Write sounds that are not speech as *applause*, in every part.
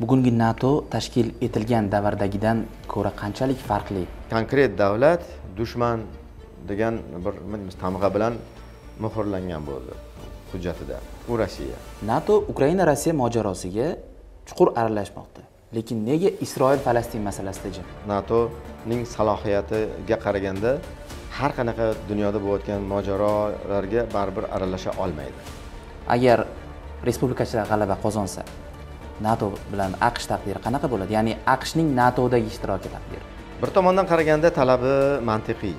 bugungi nato tashkil etilgan davrdagidan ko'ra qanchalik farqli? Konkret davlat dushman degan bir tamg'a bilan muhrlangan bo'ldi hujjatida. U rossiya. Nato ukraina rossiya mojarosiga chuqur aralashmoqda. Lekin nega isroil falastin masalasida jim? Natoning salohiyatiga qaraganda har qanaqa dunyoda bo'layotgan mojarolarga baribir aralasha olmaydi. Agar respublikachilar g'alaba qozonsa nato bilan aqsh taqdiri qanaqa bo'ladi? Ya'ni aqshning natodagi ishtiroki taqdiri. Bir tomondan qaraganda talabi mantiqiy.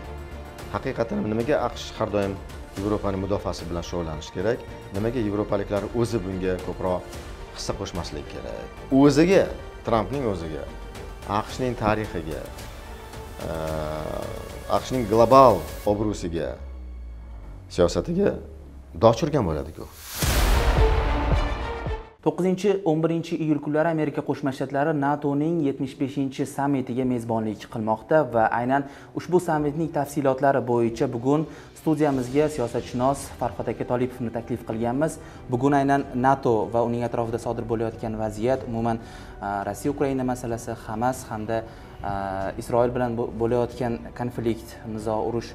Haqiqatan nimaga aqsh har doim yevropani mudofaasi bilan shug'ullanishi kerak? Nimaga yevropaliklar o'zi bunga ko'proq hissa qo'shmasligi kerak? O'ziga trampning o'ziga aqshning tarixiga aqshning global obro'siga siyosatiga dog' urgan bo'ladiku. To'qqizinchi o'n birinchi iyul kunlari amerika qo'shma shtatlari natoning yetmish beshinchi sammitiga mezbonlik qilmoqda va aynan ushbu sammitning tafsilotlari bo'yicha bugun studiyamizga siyosatshunos farhod aka tolipovni taklif qilganmiz. Bugun aynan nato va uning atrofida sodir bo'layotgan vaziyat umuman rossiya ukraina masalasi hamas hamda isroil bilan bo'layotgan konflikt nizo urush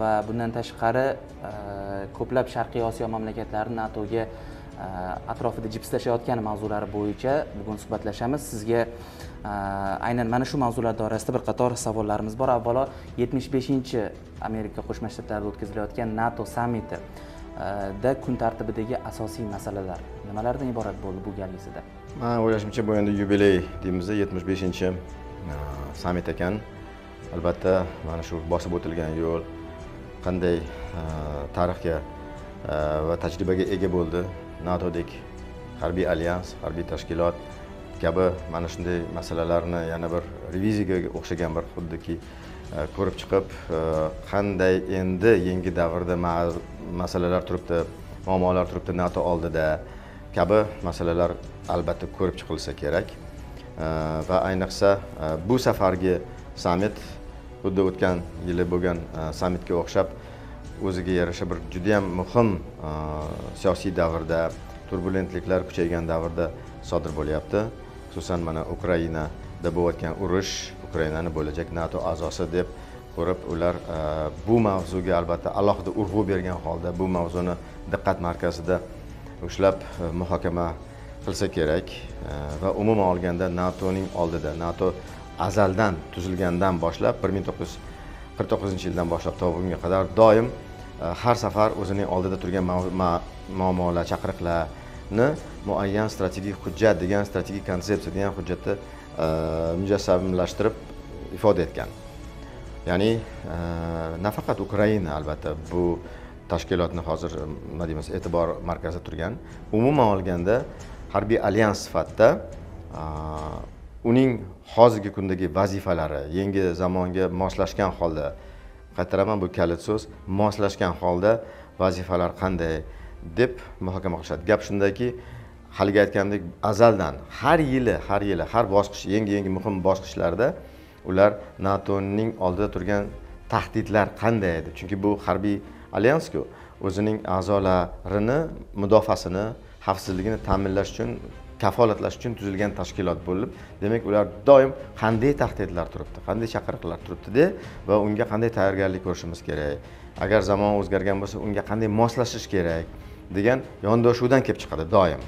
va bundan tashqari ko'plab sharqiy osiyo mamlakatlari natoga Э, atrofida jipslashayotgan mavzulari bo'yicha bugun suhbatlashamiz. Sizga э, aynan mana shu mavzular doirasida bir qator savollarimiz bor. Avvalo yetmish beshinchi amerika qo'shma shtatlarida o'tkazilayotgan nato sammiti э, da kun tartibidagi asosiy masalalar nimalardan iborat bo'ldi bu galgisida? Man o'ylashimcha bu endi yubiley deymiz yetmish beshinchi sammit ekan. Albatta mana shu bosib o'tilgan yo'l qanday tarixga va tajribaga ega bo'ldi. Natodek harbiy alyans harbiy tashkilot kabi mana shunday masalalarni yana bir reviziyaga o'xshagan bir xuddiki e, ko'rib chiqib e, qanday endi yangi davrda masalalar turibdi muammolar turibdi nato oldida kabi masalalar albatta ko'rib chiqilsa kerak. E, va ayniqsa bu safargi sammit xuddi o'tgan yili bo'lgan sammitga o'xshab o'ziga yarasha bir judayam muhim siyosiy davrda turbulentliklar kuchaygan davrda sodir bo'lyapti. Xususan mana ukrainada bo'layotgan urush ukrainani bo'lajak nato a'zosi deb ko'rib ular e, bu mavzuga albatta alohida urg'u bergan holda bu mavzuni diqqat markazida ushlab e, muhokama qilsa kerak. E, va umuman olganda natoning oldida nato azaldan tuzilgandan boshlab bir ming to'qqiz yuz qirq to'qqizinchi yildan boshlab to bugunga qadar doim har safar o'zining oldida turgan muammolar chaqiriqlar ni muayyan strategik hujjat degan strategik konsepsiya degan hujjatda e, mujassamlashtirib ifoda etgan. Ya'ni e, nafaqat ukraina albatta bu tashkilotni hozir e, nima deymiz e'tibor markazida turgan. Umuman olganda harbiy alyans sifatida uning hozirgi kundagi vazifalari yangi zamonga moslashgan holda qaytaraman bu kalit so'z moslashgan holda vazifalar qanday? Deb muhokama qilishadi. Gap shundaki haligi aytgandek azaldan har yili har yili har bosqich yangi yangi muhim bosqichlarda ular natoning oldida turgan tahdidlar qanday edi? Chunki bu harbiy alyansku o'zining a'zolarini mudofaasini xavfsizligini ta'minlash uchun kafolatlash uchun tuzilgan tashkilot bo'lib demak ular doim qanday tahdidlar turibdi qanday chaqiriqlar turibdida va unga qanday tayyorgarlik ko'rishimiz kerak. Agar zamon o'zgargan bo'lsa unga qanday moslashish kerak? Degan yondashuvdan kelib chiqadi doim.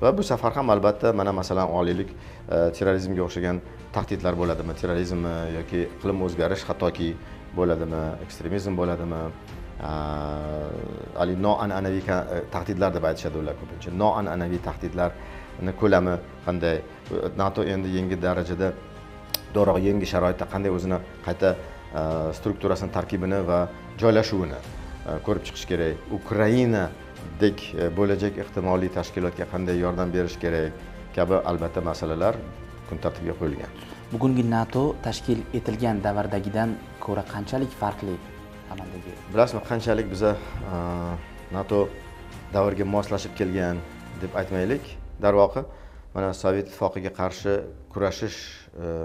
Va bu safar ham albatta mana masalan olaylik e, terrorizmga o'xshagan tahdidlar bo'ladimi? Terrorizmmi e, yoki iqlim o'zgarish hattoki bo'ladimi? Ekstremizm bo'ladimi? E, Haligi noan'anaviy tahdidlar deb aytishadi ular ko'pincha. Noan'anaviy tahdidlarni ko'lami qanday? Nato endi yangi darajada do'roq yangi sharoitda qanday o'zini qayta strukturasini tarkibini va joylashuvini ko'rib chiqish kerak. Ukraina ukrainadek bo'lajak ehtimoliy tashkilotga qanday yordam berish kerak? Kabi albatta masalalar kun tartibiga qo'yilgan. Bugungi nato tashkil etilgan davrdagidan ko'ra qanchalik farqli amaldagi? Bilasizmi qanchalik biza nato davrga moslashib kelgan deb aytmaylik. Darvoqe mana sovet ittifoqiga qarshi kurashish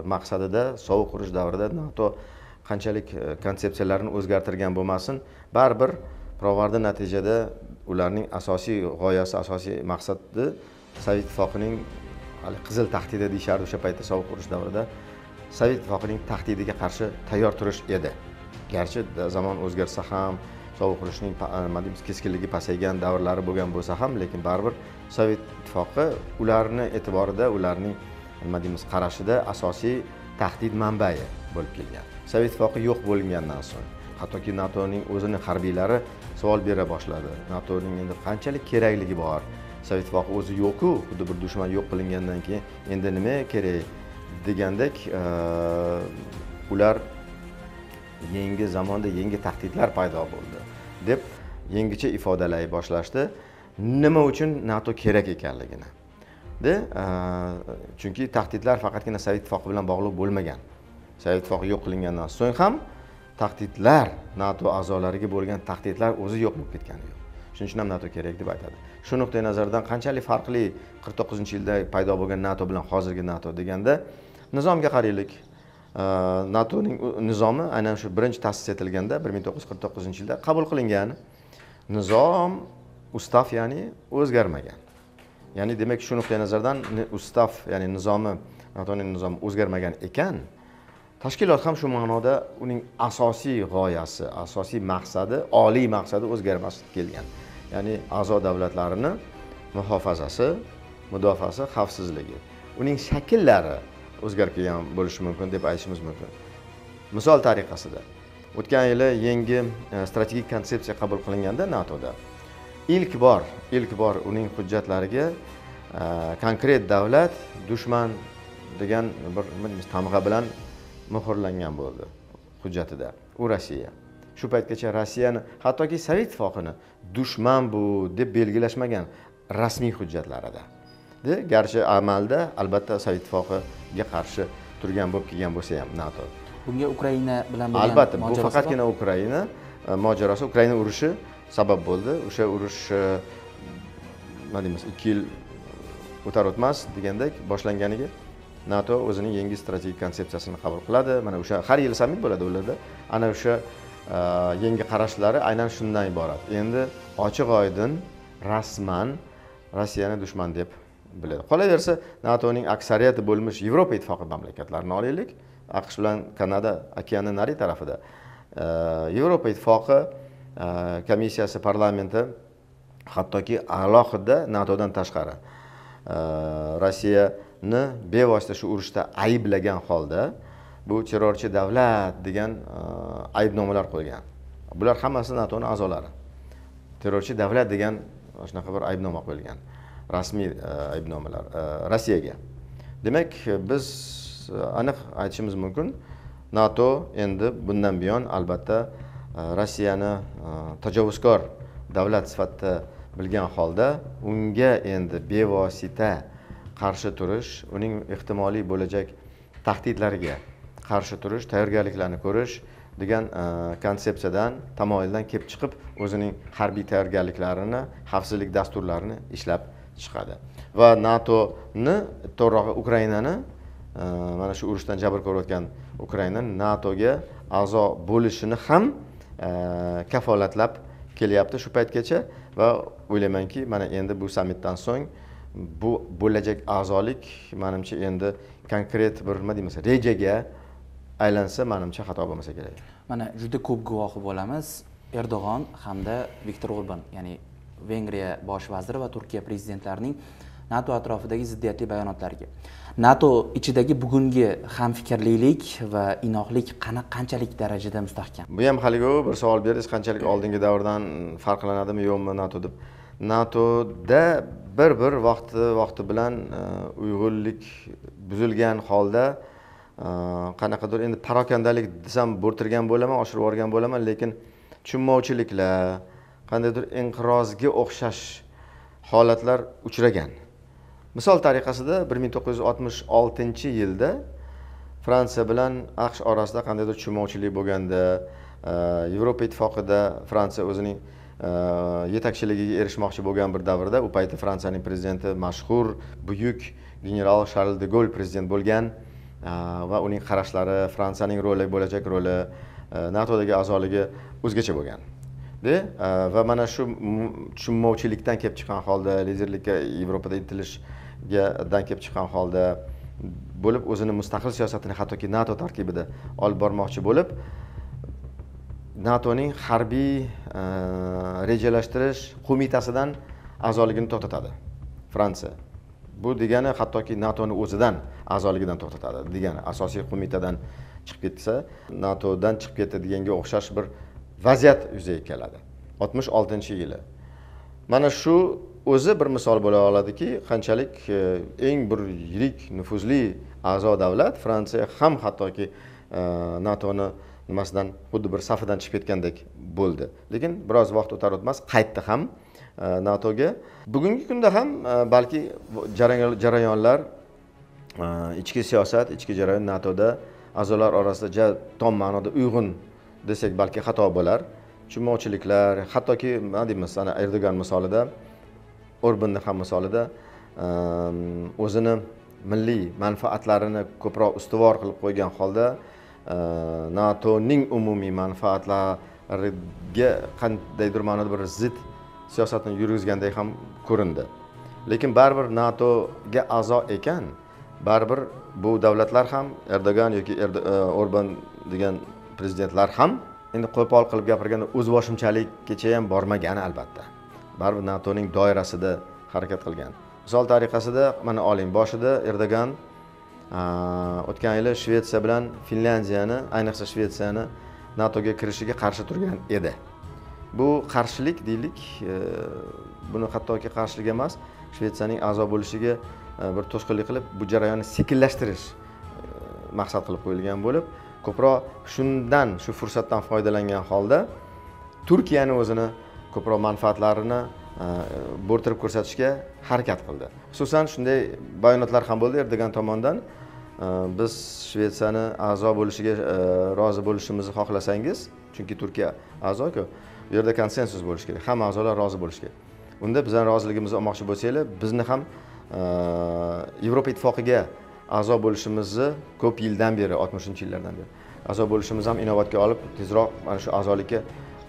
maqsadida sovuq urush davrida nato qanchalik konsepsiyalarini o'zgartirgan bo'lmasin. Baribir pirovardida natijada ularning asosiy g'oyasi asosiy maqsadi sovet ittifoqining hali qizil tahdidi deyishardi o'sha paytda sovuq urush davrida sovet ittifoqining tahdidiga qarshi tayyor turish edi. Garchi zamon o'zgarsa ham sovuq urushning eh, nima deymiz keskinligi pasaygan davrlari bo'lgan bo'lsa ham lekin baribir sovet ittifoqi ularni e'tiborida ularning nima deymiz qarashida asosiy tahdid manbai bo'lib kelgan. Sovet ittifoqi yo'q bo'lingandan so'ng hattoki natoning o'zini harbiylari savol bera boshladi. Natoning endi qanchalik kerakligi bor? Sovet ittifoqi o'zi yo'qku xuddi bir dushman yo'q qilingandan keyin endi nima kerak degandek e, ular yangi zamonda yangi tahdidlar paydo bo'ldi deb yangicha ifodalay boshlashdi. Nima uchun nato kerak ekanligini. De e, chunki tahdidlar faqatgina sovet ittifoqi bilan bog'liq bo'lmagan. Sovet ittifoqi yo'q qilingandan so'ng ham tahdidlar nato a'zolariga bo'lgan tahdidlar o'zi yo'q bo'lib ketgani yo'q. Shuning uchun ham nato kerak deb aytadi. Shu nuqtai nazardan qanchalik farqli qirq to'qqizinchi yilda paydo bo'lgan nato bilan hozirgi nato deganda nizomga qaraylik. Natoning nizomi aynan shu birinchi ta'sis etilganda bir ming to'qqiz yuz qirq to'qqizinchi yilda qabul qilingan nizom ustav ya'ni o'zgarmagan. Ya'ni demak shu nuqtai nazardan ustav ya'ni nizomi natoning nizomi o'zgarmagan ekan. Tashkilot ham shu ma'noda uning asosiy g'oyasi asosiy maqsadi oliy maqsadi o'zgarmaslik kelgan. Ya'ni a'zo davlatlarini muhofazasi mudofaasi xavfsizligi. Uning shakllari o'zgarib kelgan bo'lishi mumkin deb aytishimiz mumkin. Misol tariqasida o'tgan yili yangi e, strategik konsepsiya qabul qilinganda natoda ilk bor ilk bor uning hujjatlariga e, konkret davlat dushman degan bir tamg'a bilan muhrlangan bo'ldi hujjatida. U rossiya. Shu paytgacha rossiyani hattoki sovet ittifoqini dushman bu deb belgilashmagan rasmiy hujjatlarida. Garchi amalda albatta sovet ittifoqiga qarshi turgan bo'lib kelgan bo'lsa ham nato. Bunga ukraina bilan bo'lgan albatta bu faqatgina ukraina e, mojarosi ukraina urushi sabab bo'ldi. O'sha urush e, nima deymiz ikki yil o'tar o'tmas degandek boshlanganiga nato o'zining yangi strategik konsepsiyasini qabul qiladi. Mana o'sha har yili sammit bo'ladi ularda. Ana o'sha uh, yangi qarashlari aynan shundan iborat. Endi ochiq oydin rasman rossiyani dushman deb biladi. Qolaversa natoning aksariyati bo'lmish yevropa ittifoqi mamlakatlarini olaylik. Aqsh bilan kanada okeani nari tarafida. Uh, yevropa ittifoqi uh, komissiyasi parlamenti hattoki alohida natodan tashqari rossiya ni bevosita shu urushda ayblagan holda bu terrorchi davlat degan uh, aybnomalar qo'ygan. Bular hammasi natoni a'zolari. Terrorchi davlat degan shunaqa bir aybnoma qo'yilgan. Rasmiy uh, aybnomalar uh, rossiyaga. Demak biz aniq aytishimiz mumkin nato endi bundan buyon albatta rossiyani tajovuzkor davlat sifatida bilgan holda unga endi bevosita qarshi turish uning ehtimoliy bo'lajak tahdidlariga qarshi turish tayyorgarliklarni ko'rish degan e, konsepsiyadan tamoyildan kelib chiqib o'zining harbiy tayyorgarliklarini xavfsizlik dasturlarini ishlab chiqadi. Va natoni to'g'rirog'i ukrainani e, mana shu urushdan jabr ko'rayotgan ukrainani natoga a'zo bo'lishini ham e, kafolatlab kelyapti shu paytgacha. Va o'ylaymanki mana endi bu sammitdan so'ng bu bo'lajak a'zolik manimcha endi konkret bir nima deymiz rejaga aylansa manimcha xato bo'lmasa kerak. Mana juda ko'p guvohi bo'lamiz. Erdo'g'on hamda viktor orban ya'ni vengriya bosh vaziri va turkiya prezidentlarining nato atrofidagi ziddiyatli bayonotlariga. Nato ichidagi bugungi hamfikrlilik va inoqlik qanchalik darajada mustahkam? Bu ham haligi bir savol berdingiz qanchalik oldingi davrdan farqlanadimi yo'qmi nato deb natoda bir bir vaqti vaqti bilan e, uyg'unlik buzilgan holda e, qanaqadir endi parokandalik desam bo'rtirgan bo'laman oshirib yuborgan bo'laman lekin tushunmovchiliklar qandaydir inqirozga o'xshash holatlar uchragan. Misol tariqasida bir ming to'qqiz yuz oltmish oltinchi yilda fransiya bilan aqsh orasida qandaydir tushunmovchilik bo'lganda e, yevropa ittifoqida fransiya o'zining Э, yetakchiligiga erishmoqchi bo'lgan bir davrda u paytda fransiyaning prezidenti mashhur buyuk general sharl de gol prezident bo'lgan e, va uning qarashlari fransiyaning roli bo'lajak roli e, natodagi a'zoligi o'zgacha bo'lgan. E, va mana shu tushunmovchilikdan kelib chiqqan holda liderlikka yevropada intilishdan kelib chiqqan holda bo'lib o'zini mustaqil siyosatini hattoki nato tarkibida olib bormoqchi bo'lib natoning harbiy e, rejalashtirish qo'mitasidan a'zoligini to'xtatadi. Fransiya. Bu degani hattoki natoni o'zidan a'zoligidan to'xtatadi degani asosiy qo'mitadan chiqib ketsa natodan chiqib ketadiganga o'xshash bir vaziyat yuzaga keladi. Oltmish oltinchi yili. Mana shu o'zi bir misol bo'la oladiki qanchalik e, eng bir yirik nufuzli a'zo davlat fransiya ham hattoki e, natoni nimasidan xuddi bir safidan chiqib ketgandek bo'ldi. Lekin biroz vaqt o'tar o'tmas qaytdi ham e, natoga bugungi kunda ham e, balki jarayonlar e, ichki siyosat ichki jarayon natoda a'zolar orasida tom ma'noda uyg'un desak balki xato bo'lar. Tushunmovchiliklar hattoki nima deymiz ana erdo'gan misolida orbanni ham misolida o'zini milliy manfaatlarini ko'proq ustuvor qilib qo'ygan holda Э, natoning umumiy manfaatlariga qandaydir ma'noda bir zid siyosatni yurgizgandek ham ko'rindi. Lekin baribir natoga a'zo ekan baribir bu davlatlar ham erdo'gan yoki e, orban degan prezidentlar ham endi qo'pol qilib gapirganda o'zboshimchalikkacha ham bormagan albatta. Baribir natoning doirasida harakat qilgan. Misol tariqasida mana oling boshida erdo'gan o'tgan yili shvetsiya bilan finlyandiyani ayniqsa shvetsiyani natoga kirishiga qarshi turgan edi. Bu qarshilik deylik e, buni hattoki qarshilik emas shvetsiyaning a'zo bo'lishiga e, bir to'sqinlik qilib bu jarayonni sekinlashtirish e, maqsad qilib qo'yilgan bo'lib ko'proq shundan shu fursatdan foydalangan holda turkiyani o'zini ko'proq manfaatlarini Э, bo'rttirib ko'rsatishga harakat qildi. Xususan shunday bayonotlar ham bo'ldi erdo'gan tomonidan. Э, biz shvetsiyani a'zo bo'lishiga э, rozi bo'lishimizni xohlasangiz chunki turkiya a'zoku bu yerda konsensus bo'lishi kerak hamma a'zolar rozi bo'lishi kerak. Unda bizani roziligimizni olmoqchi bo'lsanglar bizni ham yevropa ittifoqiga a'zo bo'lishimizni ko'p yildan beri oltmishinchi yillardan beri a'zo bo'lishimizni ham inobatga olib tezroq mana shu a'zolikka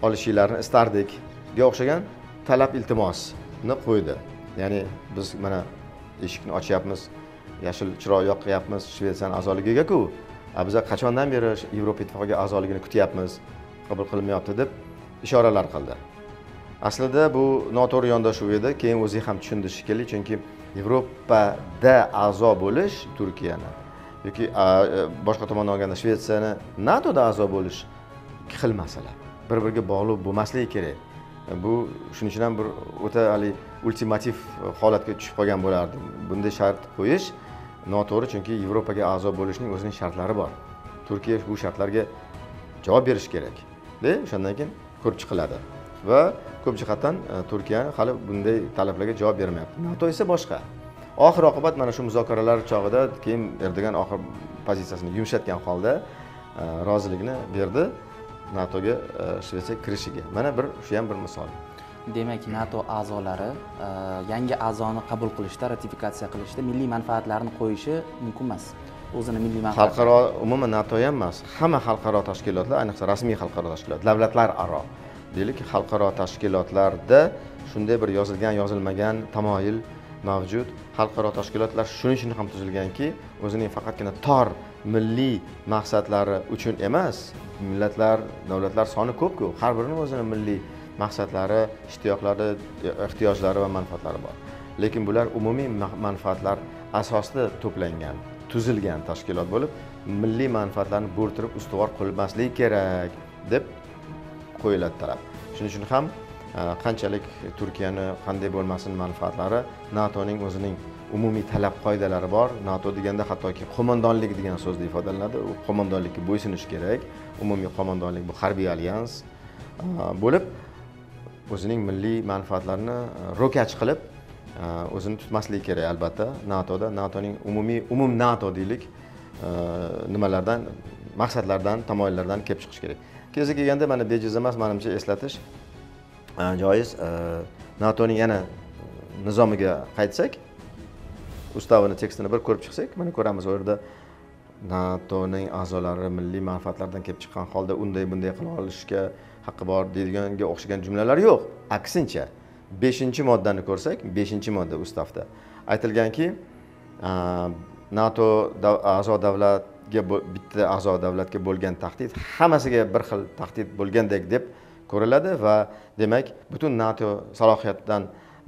olishinglarni istardik. O'xshagan talab iltimosni qo'ydi. Ya'ni biz mana eshikni ochyapmiz yashil chiroq yoqyapmiz shvetsiyani a'zoligiga-ku. A biza qachondan beri yevropa ittifoqiga a'zoligini kutyapmiz qabul qilinmayapti deb ishoralar qildi. Aslida bu noto'g'ri yondashuv edi keyin o'zi ham tushundi shekilli chunki yevropada a'zo bo'lish turkiyani yoki e, boshqa tomondan olganda shvetsiyani natoda a'zo bo'lish ikki xil masala bir biriga bog'liq bo'lmasligi kerak. Bu shuning uchun ham bir o'ta haligi ultimativ holatga tushib qolgan bo'lardi bunday shart qo'yish noto'g'ri chunki yevropaga a'zo bo'lishning o'zining shartlari bor. Turkiya bu shartlarga javob berishi kerak. O'shandan keyin ko'rib chiqiladi. Va ko'p jihatdan e, turkiya hali bunday talablarga javob bermayapti. Nato esa boshqa. Oxir oqibat mana shu muzokaralar chog'ida keyin erdo'gan oxir pozitsiyasini yumshatgan holda e, roziligini rozilikni berdi. Natoga e, shvetsiya kirishiga. Mana bir shu ham bir misol. Demak nato a'zolari e, yangi a'zoni qabul qilishda ratifikatsiya qilishda milliy manfaatlarini qo'yishi mumkin emas. O'zini milliy manfaat xalqaro umuman nato ham emas hamma xalqaro tashkilotlar ayniqsa rasmiy xalqaro tashkilot davlatlararo deylik xalqaro tashkilotlarda shunday bir yozilgan yozilmagan tamoyil mavjud. Xalqaro tashkilotlar shuning uchun ham tuzilganki o'zining faqatgina tor milliy maqsadlari uchun emas millatlar davlatlar soni ko'pku. Har birini o'zini milliy maqsadlari ishtiyoqlari ehtiyojlari va manfaatlari bor. Lekin bular umumiy manfaatlar asosida to'plangan tuzilgan tashkilot bo'lib milliy manfaatlarni bo'rttirib ustuvor qilmaslik kerak deb qo'yiladi talab shuning uchun ham Э, qanchalik turkiyani qanday bo'lmasin manfaatlari natoning o'zining umumiy talab qoidalari bor. Nato deganda hattoki qo'mondonlik degan so'zda ifodalanadi. U qo'mondonlikka bo'ysunish kerak. Umumiy qo'mondonlik bu harbiy alyans e, bo'lib o'zining milliy manfaatlarini e, ro'kach qilib e, o'zini tutmasligi kerak albatta natoda. Natoning umumiy umum nato deylik nimalardan maqsadlardan tamoyillardan kelib chiqish kerak. Kezi kelganda mana bejiz emas manimcha eslatish. Joiz э, natoning yana nizomiga qaytsak ustavini tekstini bir ko'rib chiqsak mana ko'ramiz u yerda natoning a'zolari milliy manfaatlardan kelib chiqqan holda unday bunday qila olishga haqqi bor deydiganga o'xshagan jumlalar yo'q. Aksincha beshinchi moddani ko'rsak beshinchi modda ustavda. Aytilganki nato a'zo davlatga bitta a'zo davlatga bo'lgan tahdid hammasiga bir xil tahdid bo'lgandek deb ko'riladi va demak butun nato salohiyatidan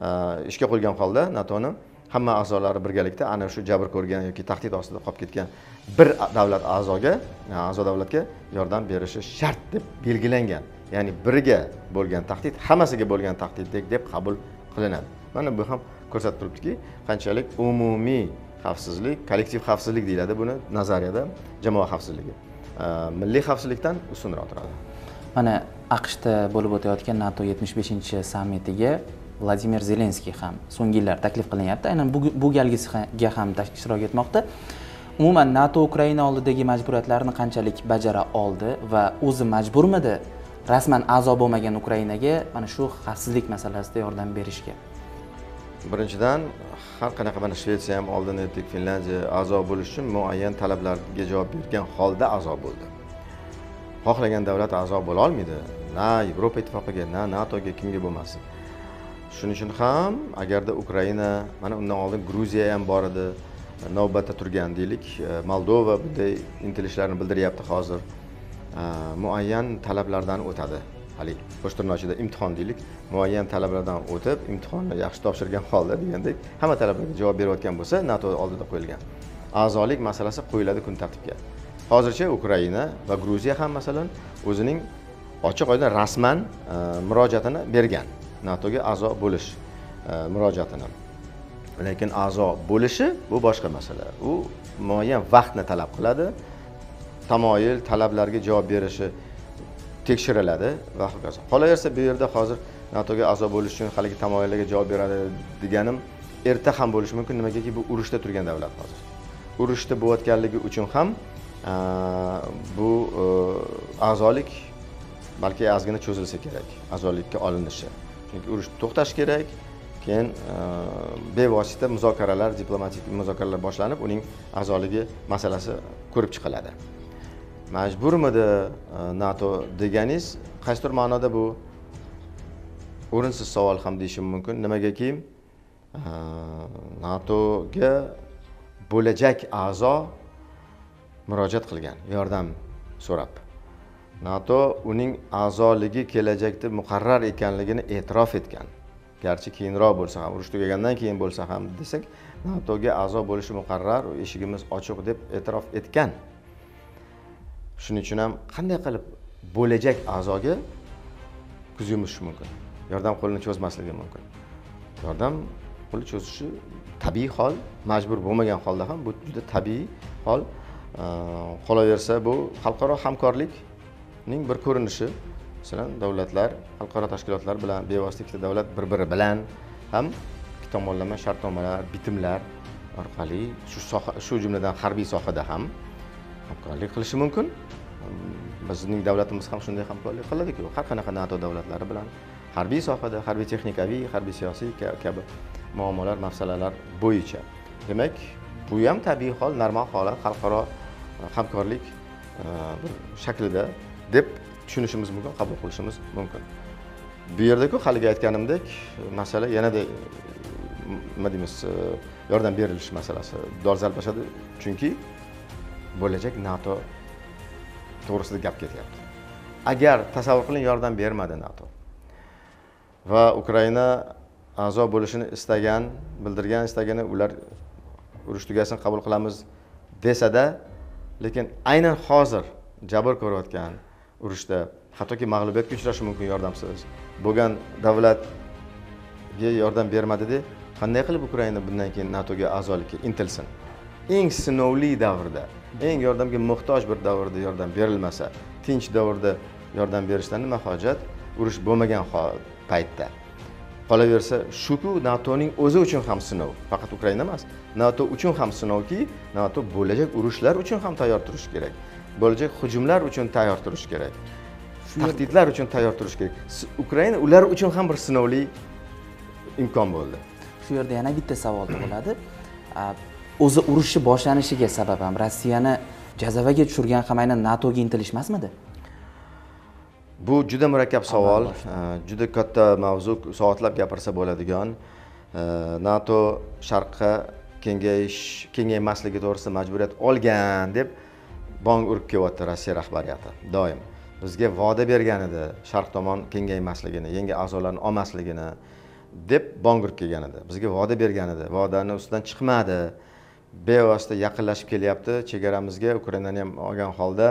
eh, ishga qo'yilgan holda natoni hamma a'zolari birgalikda ana shu jabr ko'rgan yoki tahdid ostida qolib ketgan bir davlat a'zoga eh, a'zo davlatga yordam berishi shart deb belgilangan ya'ni biriga bo'lgan tahdid hammasiga bo'lgan tahdiddek deb qabul qilinadi. Mana bu ham ko'rsatib turibdiki qanchalik umumiy xavfsizlik kollektiv xavfsizlik deyiladi buni nazariyada jamoa xavfsizligi. Eh, milliy xavfsizlikdan ustunroq turadi. Mana aqshda bo'lib o'tayotgan nato yetmish beshinchi sammitiga vladimir zelenskiy ham so'nggi yillar taklif qilinyapti. Aynan bu galgisiga ham ishtirok etmoqda. Umuman nato ukraina oldidagi majburiyatlarini qanchalik bajara oldi va o'zi majburmidi? Rasman a'zo bo'lmagan ukrainaga mana shu xavfsizlik masalasida yordam berishga. Birinchidan har qanaqa mana shvetsiya ham oldin aytdik finlyandiya a'zo bo'lish uchun muayyan talablarga javob bergan holda a'zo bo'ldi. Xohlagan davlat a'zo bo'la olmaydi. Na yevropa ittifoqiga na natoga kimga bo'lmasin. Shuning uchun ham agarda ukraina mana undan oldin gruziya ham bor edi navbatda turgan deylik e, moldova bunday intilishlarni bildiryapti hozir. E, muayyan talablardan o'tadi. Haligi qo'sh ichida imtihon deylik muayyan talablardan o'tib imtihonni yaxshi topshirgan holda degandek hamma talablarga javob berayotgan bo'lsa nato oldida qo'yilgan. A'zolik masalasi qo'yiladi kun tartibga. Hozircha ukraina va gruziya ham masalan o'zining ochiq oydin rasman e, murojaatini bergan. Natoga a'zo bo'lish e, murojaatini. Lekin a'zo bo'lishi bu boshqa masala. U muayyan vaqtni talab qiladi tamoyil talablarga javob berishi tekshiriladi va hokazo. Qolaversa bu yerda hozir natoga a'zo bo'lish uchun haligi tamoyillarga javob beradi deganim erta ham bo'lishi mumkin. Nimagaki bu urushda turgan davlat hozir. Urushda bo'layotganligi uchun ham e, bu a'zolik balki ozgina cho'zilsa kerak a'zolikka olinishi. Chunki urush to'xtashi kerak keyin e, bevosita muzokaralar diplomatik muzokaralar boshlanib uning a'zoligi masalasi ko'rib chiqiladi. Majburmidi e, nato deganingiz? Qaysidir ma'noda bu o'rinsiz savol ham deyishim mumkin. Nimagaki e, natoga bo'lajak a'zo murojaat qilgan. Yordam so'rab. Nato uning a'zoligi kelajakda muqarrar ekanligini e'tirof etgan. Garchi keyinroq bo'lsa ham urush tugagandan keyin bo'lsa ham desak natoga a'zo bo'lishi muqarrar eshigimiz ochiq deb e'tirof etgan. Shuning uchun ham qanday qilib bo'lajak a'zoga ko'z yumishi mumkin? Yordam qo'lini cho'zmasligi mumkin. Yordam qo'li cho'zishi tabiiy hol majbur bo'lmagan holda ham bu juda tabiiy hol. Qolaversa bu xalqaro hamkorlik ning bir ko'rinishi masalan davlatlar xalqaro tashkilotlar bilan bevosita ikkita davlat bir biri bilan ham ikki tomonlama shartnomalar bitimlar orqali shu soha shu jumladan harbiy sohada ham hamkorlik qilishi mumkin. Bizning davlatimiz ham shunday hamkorlik qiladiku har qanaqa nato davlatlari bilan harbiy sohada harbiy texnikaviy harbiy siyosiy kabi muammolar masalalar bo'yicha. Demak bu ham tabiiy hol normal holat xalqaro hamkorlik e, bir shaklida deb tushunishimiz mumkin qabul qilishimiz mumkin. Bu yerdaku haligi aytganimdek masala yanada nima deymiz e, yordam berilishi masalasi dolzarb bo'ladi. Chunki bo'lajak nato to'g'risida gap ketyapti. Agar tasavvur qiling yordam bermadi nato. Va ukraina a'zo bo'lishini istagan bildirgan istagini ular urush tugasin qabul qilamiz desada lekin aynan hozir jabr ko'rayotgan urushda hattoki mag'lubiyatga uchrashi mumkin yordamsiz bo'lgan davlatga yordam bermadida qanday qilib ukraina bundan keyin natoga a'zolikka intilsin eng sinovli davrda eng yordamga muhtoj bir davrda yordam berilmasa tinch davrda yordam berishdan nima hojat? Urush bo'lmagan paytda. Qolaversa shuku natoning o'zi uchun ham sinov faqat ukraina emas nato uchun ham sinovki nato bo'lajak urushlar uchun ham tayyor turishi kerak. Bo'lajak hujumlar uchun tayyor turishi kerak. Tahdidlar uchun tayyor turishi kerak. Ukraina ular uchun ham bir sinovli imkon bo'ldi. Shu yerda yana bitta savol tug'iladi o'zi urushni boshlanishiga sabab ham rossiyani jazavaga tushirgan ham aynan natoga intilish emasmidi bu juda murakkab savol. juda katta mavzu soatlab gapirsa bo'ladigan. Nato sharqqa kengayish kengaymasligi to'g'risida majburiyat olgan deb bong urib kelyapti rossiya rahbariyati doim. Bizga va'da bergan edi sharq tomon kengaymasligini yangi a'zolarni olmasligini deb bong urib kelgan edi. Bizga va'da bergan edi. Va'dani ustidan chiqmadi. Bevosita yaqinlashib kelyapti. Chegaramizga ukrainani ham olgan holda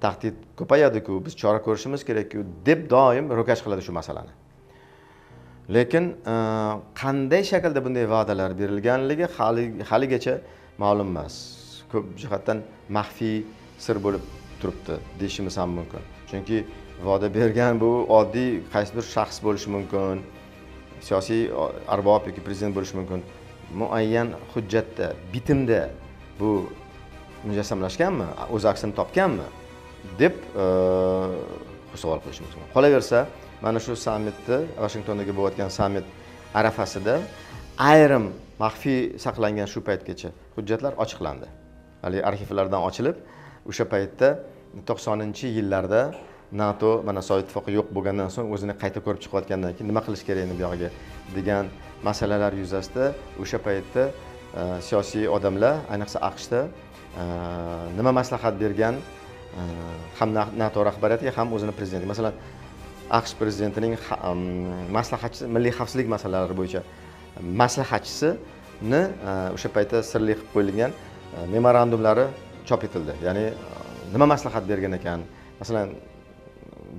tahdid ko'payadiku biz chora ko'rishimiz kerakku deb doim ro'kach qiladi shu masalani. Lekin e, qanday shaklda bunday va'dalar berilganligi haligacha ma'lum emas. Ko'p jihatdan maxfiy sir bo'lib turibdi deyishimiz ham mumkin. Chunki va'da bergan bu oddiy qaysi bir shaxs bo'lishi mumkin siyosiy arbob yoki prezident bo'lishi mumkin muayyan hujjatda bitimda bu mujassamlashganmi o'z aksini topganmi deb e, savol qilishimiz mumkin. Qolaversa mana shu sammitni vashingtondagi bo'layotgan sammit arafasida ayrim maxfiy saqlangan shu paytgacha hujjatlar ochiqlandi. Haligi arxivlardan ochilib o'sha paytda to'qsoninchi yillarda nato mana sovet ittifoqi yo'q bo'lgandan so'ng o'zini qayta ko'rib chiqayotgandan keyin nima qilish kerak endi buyog'iga degan masalalar yuzasida o'sha paytda e, siyosiy odamlar ayniqsa aqshda e, nima maslahat bergan e, ham nato rahbariyatiga ham o'zini prezidenti. Masalan aqsh prezidentining maslahatchisi milliy xavfsizlik masalalari bo'yicha maslahatchisini o'sha paytda sirli qilib qo'yilgan memorandumlari chop etildi. Ya'ni nima maslahat bergan ekan? Masalan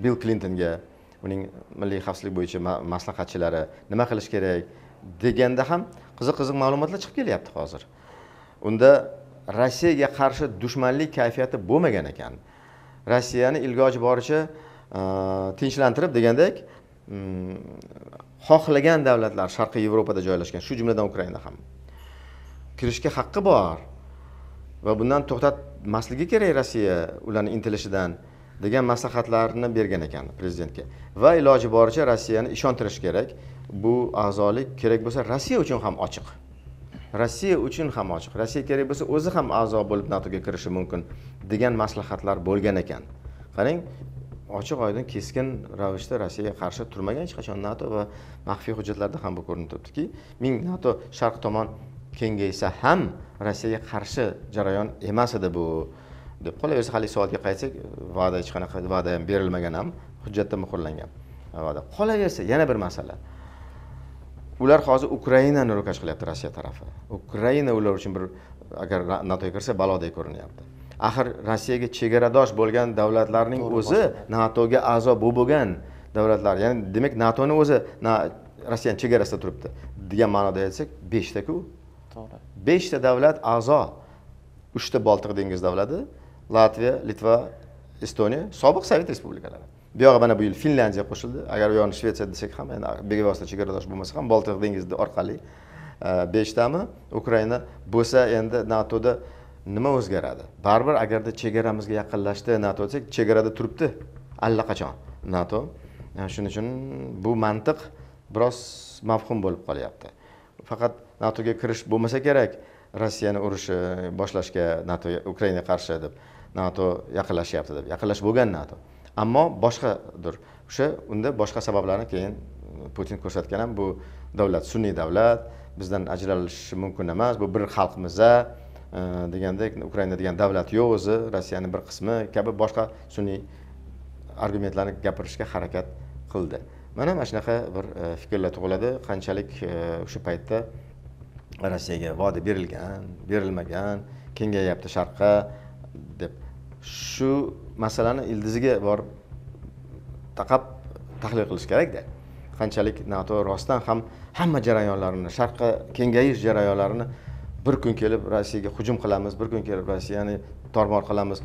bill klintonga uning milliy xavfsizlik bo'yicha maslahatchilari nima qilish kerak deganda ham qiziq qiziq ma'lumotlar chiqib kelyapti hozir. Unda rossiyaga qarshi dushmanlik kayfiyati bo'lmagan ekan. Rossiyani iloji boricha e, tinchlantirib degandek mm, xohlagan davlatlar sharqiy yevropada joylashgan shu jumladan ukraina ham. Kirishga haqqi bor. Va bundan to'xtatmasligi kerak rossiya ularni intilishidan degan maslahatlarni bergan ekan prezidentga. Va iloji boricha rossiyani ishontirish kerak. Bu a'zolik kerak bo'lsa rossiya uchun ham ochiq. Rossiya uchun ham ochiq. Rossiya kerak bo'lsa o'zi ham a'zo bo'lib natoga kirishi mumkin degan maslahatlar bo'lgan ekan. Qarang ochiq oydin keskin ravishda rossiyaga qarshi turmagan hech qachon nato va maxfiy hujjatlarda ham bu ko'rinib turibdiki ming nato sharq tomon kengaysa ham rossiyaga qarshi jarayon emas edi bu deb qolaversa haligi savolga qaytsak va'da hech qanaqa va'da ham berilmagan ham hujjatda muhrlangan va'da. Qolaversa yana bir masala. Ular hozir ukrainani ro'kach qilyapti rossiya tarafi. Ukraina ular uchun bir agar natoga kirsa balodek ko'rinyapti. Axir rossiyaga chegaradosh bo'lgan davlatlarning o'zi natoga a'zo bo'lib bo'lgan davlatlar. Ya'ni demak natoni o'zi rossiyani chegarasida turibdi. Degan ma'noda aytsak beshtaku to'g'ri. Beshta davlat a'zo. Uchta boltiq dengiz davlati latviya litva estoniya sobiq sovet respublikalari. Buyog'i mana bu yil finlyandiya qo'shildi. Agar u yog'ini shvetsiya desak ham endi bevosita chegaradosh bo'lmasa ham boltiq dengizi orqali e, beshtami? Ukraina bo'lsa endi natoda nima o'zgaradi? Baribir agarda chegaramizga yaqinlashdi nato desak chegarada turibdi. Allaqachon nato. E, shuning uchun bu mantiq biroz mavhum bo'lib qolyapti. Faqat natoga kirish bo'lmasa kerak. Rossiyani urushi boshlashga nato ukrainaga qarshi deb nato yaqinlashyapti deb. Yaqinlashib bo'lgan nato. Ammo boshqadir. O'sha unda boshqa sabablarni keyin putin ko'rsatgan ham bu davlat sun'iy davlat. Bizdan ajralishi mumkin emas. Bu bir xalqmiza e, degandek ukraina degan davlat yo'q o'zi. Rossiyani bir qismi kabi boshqa sun'iy argumentlarni gapirishga harakat qildi. Mana mana shunaqa bir e, fikrlar tug'iladi. Qanchalik e, o'sha paytda rossiyaga va'da berilgan berilmagan kengayapti sharqqa deb. Shu masalani ildiziga borib taqab tahlil qilish kerakda. Qanchalik nato rostdan ham hamma jarayonlarini sharqqa kengayish jarayonlarini bir kun kelib rossiyaga hujum qilamiz bir kun kelib rossiyani tormor qilamiz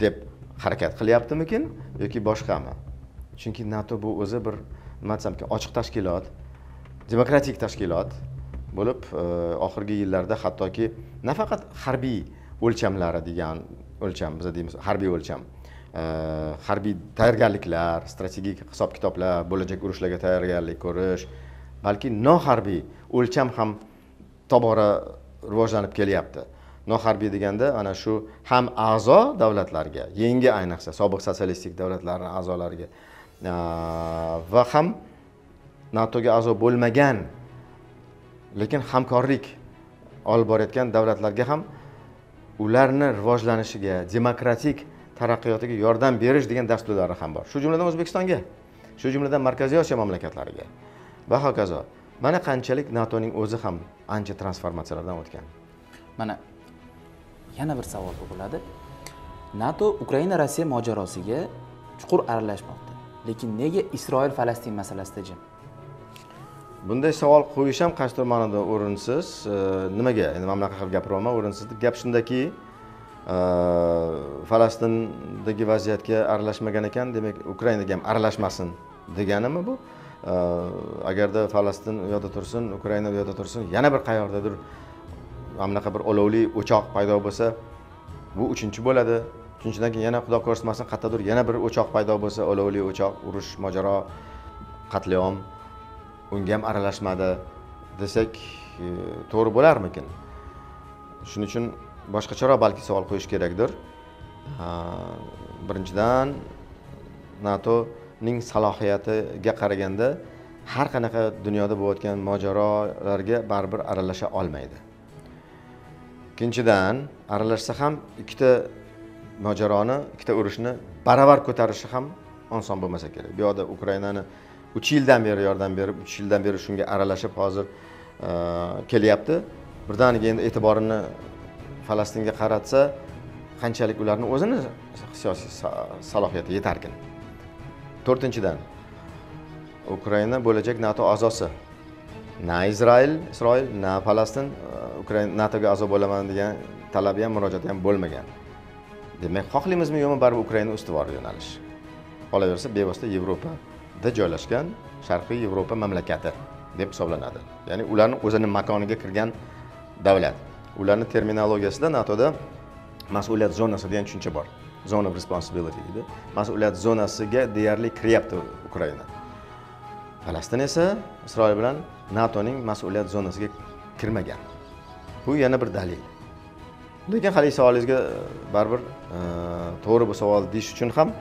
deb harakat qilyaptimikin yoki boshqami? Chunki nato bu o'zi bir nima desam ekan ochiq tashkilot demokratik tashkilot bo'lib e, oxirgi yillarda hattoki nafaqat harbiy o'lchamlari degan o'lcham biza deymiz harbiy o'lcham e, harbiy tayyorgarliklar strategik hisob kitoblar bo'lajak urushlarga tayyorgarlik ko'rish balki noharbiy o'lcham ham tobora rivojlanib kelyapti. Noharbiy deganda ana shu ham a'zo davlatlarga yangi ayniqsa sobiq sotsialistik davlatlarni a'zolariga e, va ham natoga a'zo bo'lmagan lekin hamkorlik olib borayotgan davlatlarga ham ularni rivojlanishiga demokratik taraqqiyotiga yordam berish degan dasturlari ham bor. Shu jumladan o'zbekistonga shu jumladan markaziy osiyo mamlakatlariga. Va hokazo mana qanchalik natoning o'zi ham ancha transformatsiyalardan o'tgan. Mana yana bir savol tug'iladi nato ukraina rossiya mojarosiga chuqur aralashmoqda. Lekin nega isroil falastin masalasida jim? Bunday savol qo'yish ham qaysidir ma'noda o'rinsiz nimaga? Endi man bunaqa qilib gapiryapman o'rinsiz. Gap shundaki falastindagi vaziyatga aralashmagan ekan demak ukrainaga ham aralashmasin deganimi bu? Agarda falastin u yoqda tursin ukraina u yoqda tursin yana bir qayerdadir mana bunaqa bir olovli o'choq paydo bo'lsa bu uchinchi bo'ladi. Uchinchidan keyin yana xudo ko'rsatmasin qayerdadir yana bir o'choq paydo bo'lsa olovli o'choq urush mojaro qatliom unga ham aralashmadi desak e, to'g'ri bo'larmikin? Shuning uchun boshqacharoq balki savol qo'yish kerakdir. Birinchidan natoning salohiyatiga qaraganda har qanaqa dunyoda bo'layotgan mojarolarga baribir aralasha olmaydi. Ikkinchidan aralashsa ham ikkita mojaroni ikkita urushni baravar ko'tarishi ham oson bo'lmasa kerak. Bu yoqda ukrainani uch yildan beri yordam berib uch yildan beri shunga aralashib hozir e, kelyapti. Birdaniga endi e'tiborini falastinga qaratsa qanchalik ularni o'zini siyosiy salohiyati yetarkin? To'rtinchidan ukraina bo'lajak nato a'zosi. Na izrail isroil na falastin e, ukraina natoga a'zo bo'laman degan talabi ham murojaati ham bo'lmagan. Demak xohlaymizmi yo'qmi baribir ukraina ustuvor yo'nalish? Qolaversa bevosita yevropa da joylashgan sharqiy yevropa mamlakati deb hisoblanadi. Ya'ni ularni o'zini makoniga kirgan davlat. Ularni terminologiyasida natoda mas'uliyat zonasi degan tushuncha bor. Zone of responsibility deydi. Mas'uliyat zonasiga deyarli kiryapti ukraina. Falastin esa isroil bilan natoning mas'uliyat zonasiga kirmagan. Bu yana bir dalil. Lekin haligi savolingizga e, baribir e, to'g'ri bu savol deyish uchun ham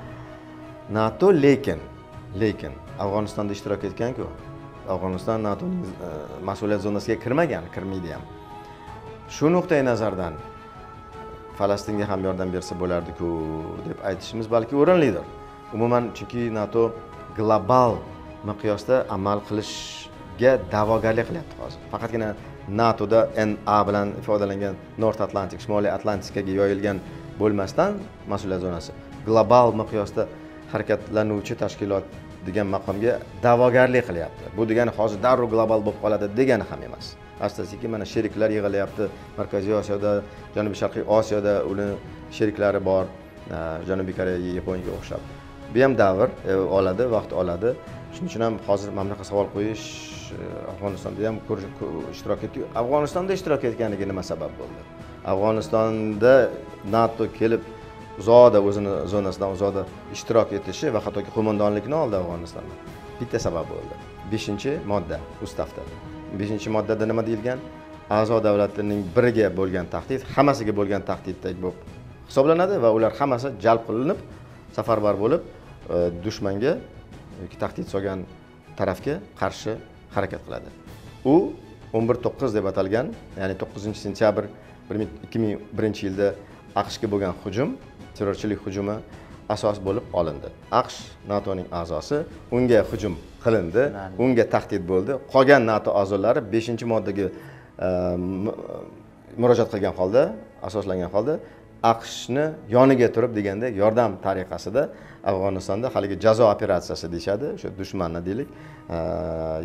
nato lekin lekin afg'onistonda ishtirok etganku. Afg'oniston natoning e, mas'uliyat zonasiga kirmagan kirmaydi ham. Shu nuqtai nazardan falastinga ham yordam bersa bo'lardiku deb aytishimiz balki o'rinlidir. Umuman chunki nato global miqyosda amal qilishga da'vogarlik qilyapti hozir. Faqatgina natoda na bilan ifodalangan north atlantik shimoliy atlantikaga yoyilgan bo'lmasdan mas'uliyat zonasi global miqyosda harakatlanuvchi tashkilot degan maqomga da'vogarlik qilyapti. Bu degani hozir darrov global bo'lib qoladi degani ham emas. Asta sekin mana sheriklar yig'ilyapti. Markaziy osiyoda janubiy sharqiy osiyoda uni sheriklari bor e, janubiy koreya yaponiyaga o'xshab. Bu ham davr e, oladi vaqt oladi. Shuning uchun ham hozir mana bunaqa savol qo'yish e, afg'onistonda ham ishtirok etdik afg'onistonda ishtirok etganiga nima sabab bo'ldi? Afg'onistonda nato kelib uzoqda o'zini zonasidan uzoqda ishtirok etishi va hattoki qo'mondonlikni oldi afg'onistonda. Bitta sabab bo'ldi. Beshinchi modda ustavda beshinchi moddada nima deyilgan? A'zo davlatlarning biriga bo'lgan tahdid hammasiga bo'lgan tahdiddek bo'lib hisoblanadi va ular hammasi jalb qilinib safarbar bo'lib e, dushmanga e, yoki tahdid solgan tarafga qarshi harakat qiladi. U 11.9 deb atalgan ya'ni 9 sentyabr 2001 yilda aqshga bo'lgan hujum terrorchilik hujumi asos bo'lib olindi. Aqsh natoning a'zosi unga hujum qilindi unga tahdid bo'ldi. Qolgan nato a'zolari 5 moddaga e, mu- murojaat qilgan holda asoslangan holda aqshni yoniga turib deganda yordam tariqasida afg'onistonda haligi jazo operatsiyasi deyishadi o'sha dushmanni deylik e,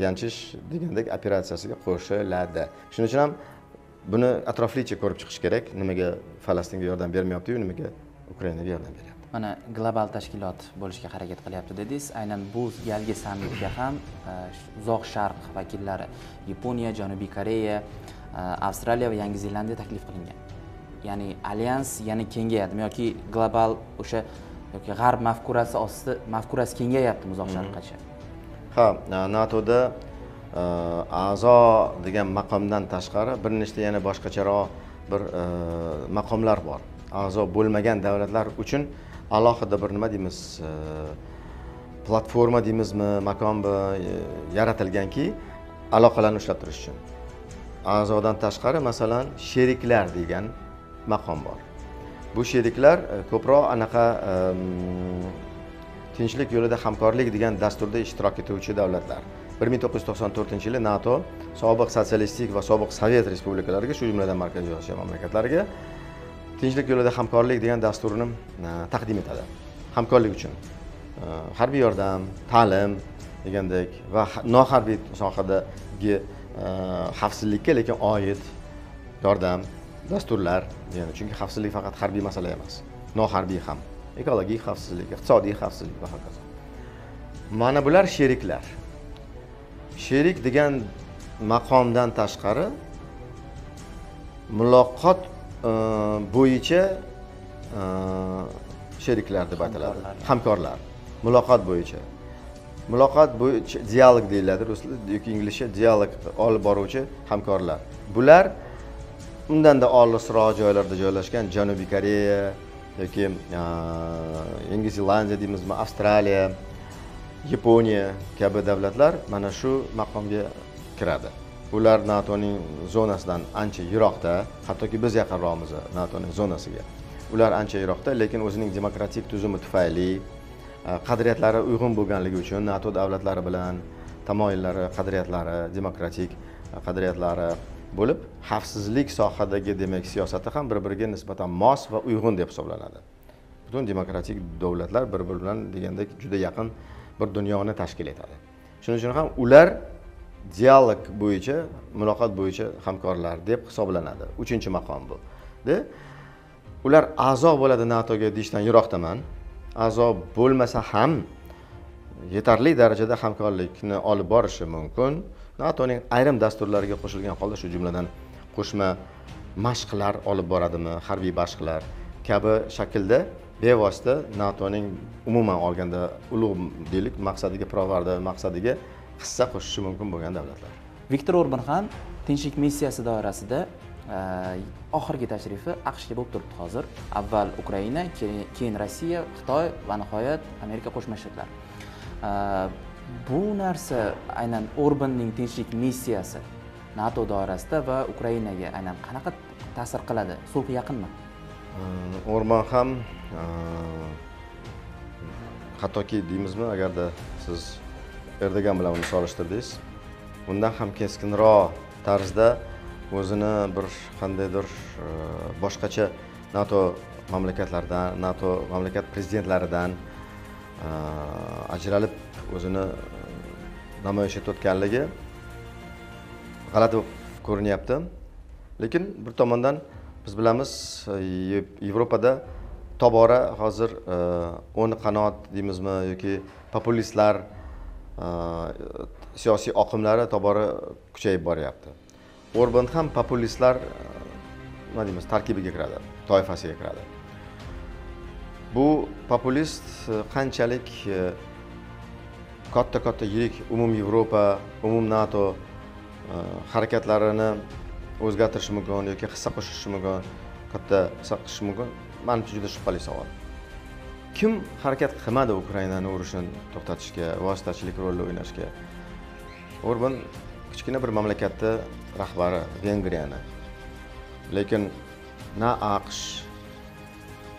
yanchish degandek operatsiyasiga qo'shiladi. Shuning uchun ham buni atroflicha ko'rib chiqish kerak. Nimaga falastinga yordam bermayaptiyu nimaga ukrainaga yordam beryapti. Mana global tashkilot bo'lishga harakat qilyapti dedingiz. Aynan bu galgi sammitga ham e, uzoq sharq vakillari yaponiya janubiy koreya e, avstraliya va yangi zelandiya taklif qilingan. Ya'ni alyans yana kengayadimi yoki global o'sha yoki g'arb mafkurasi ostida mafkurasi kengayaptimi uzoq sharqgacha? Ha natoda e, a'zo degan maqomdan tashqari bir nechta yana boshqacharoq bir maqomlar bor a'zo bo'lmagan davlatlar uchun alohida bir nima deymiz e, platforma deymizmi makonmi e, yaratilganki aloqalarni ushlab turish uchun. A'zodan tashqari masalan sheriklar degan maqom bor. Bu sheriklar e, ko'proq anaqa tinchlik yo'lida hamkorlik degan dasturda ishtirok etuvchi davlatlar. bir ming to'qqiz yuz to'qson to'rtinchi yili nato sobiq sotsialistik va sobiq sovet respublikalariga shu jumladan markaziy osiyo mamlakatlariga tinchlik yo'lida hamkorlik degan dasturini taqdim etadi. Hamkorlik uchun. Harbiy yordam ta'lim degandek va noharbiy sohadagi xavfsizlikka lekin oid yordam dasturlar yani chunki xavfsizlik faqat harbiy masala emas noharbiy ham. Ekologik xavfsizlik iqtisodiy xavfsizlik va hokazo. Mana bular sheriklar. Sherik degan maqomdan tashqari muloqot bo'yicha e, sheriklar deb Hamkorlar. hamkorlar. Muloqot bo'yicha. Muloqot bo'yicha dialog deyiladi. Rus yoki inglizcha dialog olib boruvchi hamkorlar. Bular undanda olisroq joylarda joylashgan janubiy koreya yoki e, yangi zelandiya deymizmi avstraliya yaponiya kabi davlatlar mana shu maqomga kiradi ular natoning zonasidan ancha yiroqda hattoki biz yaqinroqmiz natoning zonasiga. Ular ancha yiroqda lekin o'zining demokratik tuzumi tufayli e, qadriyatlari uyg'un bo'lganligi uchun nato davlatlari bilan tamoyillari qadriyatlari demokratik e, qadriyatlari bo'lib xavfsizlik sohadagi demak siyosati ham bir biriga nisbatan mos va uyg'un deb hisoblanadi. Butun demokratik davlatlar bir biri bilan degandek juda yaqin bir dunyoni tashkil etadi. Shuning uchun ham ular dialog bo'yicha muloqot bo'yicha hamkorlar deb hisoblanadi. Uchinchi maqom bu. De ular a'zo bo'ladi natoga deyishdan yiroqdaman. A'zo bo'lmasa ham yetarli darajada hamkorlikni olib borishi mumkin. Natoning ayrim dasturlariga qo'shilgan holda shu jumladan qo'shma mashqlar olib boradimi harbiy mashqlar kabi shaklda bevosita natoning umuman olganda ulug' deylik maqsadiga pirovarda maqsadiga hissa qo'shishi mumkin bo'lgan davlatlar. Viktor orban ham tinchlik missiyasi doirasida e, oxirgi tashrifi aqshga bo'lib turibdi hozir. Avval ukraina keyin- rossiya xitoy va nihoyat amerika qo'shma shtatlar. E, bu narsa aynan orbanning tinchlik missiyasi nato doirasida va ukrainaga aynan qanaqa ta'sir qiladi? Sulh yaqinmi? O'rmon ham e, hattoki deymizmi agarda siz erdogan bilan uni solishtirdingiz. Undan ham keskinroq tarzda o'zini bir qandaydir e, boshqacha nato mamlakatlaridan nato mamlakat prezidentlaridan e, ajralib o'zini e, namoyish etayotganligi g'alati ko'rinyapti. Lekin bir tomondan biz bilamiz yevropada tobora hozir o'ni qanot deymizmi yoki populistlar Э, siyosiy oqimlari tobora kuchayib boryapti. Orban ham populistlar e, nima deymiz tarkibiga kiradi toifasiga kiradi. Bu populist e, qanchalik e, katta katta yirik umum yevropa umum nato harakatlarini o'zgartirishi mumkin yoki hissa qo'shishi mumkin katta hissa qo'shishi mumkin manimcha juda shubhali savol. Kim harakat qilmadi ukrainani urushni to'xtatishga vositachilik rolini o'ynashga? Orban kichkina bir mamlakatni rahbari vengriyani. Lekin na aqsh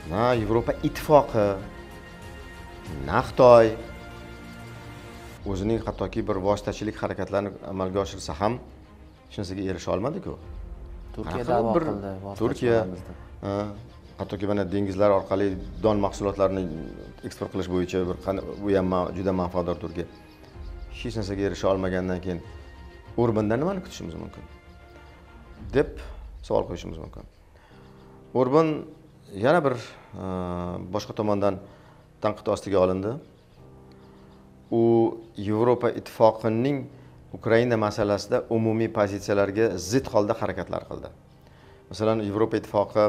na yevropa ittifoqi na xitoy o'zining hattoki bir vositachilik harakatlarini amalga oshirsa ham hech narsaga erisha olmadiku. Turkiya da'vo qildi turkiya hattoki mana dengizlar orqali don mahsulotlarini eksport qilish bo'yicha bir u ham juda manfaatdor turkiya hech narsaga erisha olmagandan keyin orbandan nimani kutishimiz mumkin? Deb savol qo'yishimiz mumkin. Orban yana bir e, boshqa tomondan tanqid ostiga olindi. U yevropa ittifoqining ukraina masalasida umumiy pozitsiyalarga zid holda harakatlar qildi. Masalan yevropa ittifoqi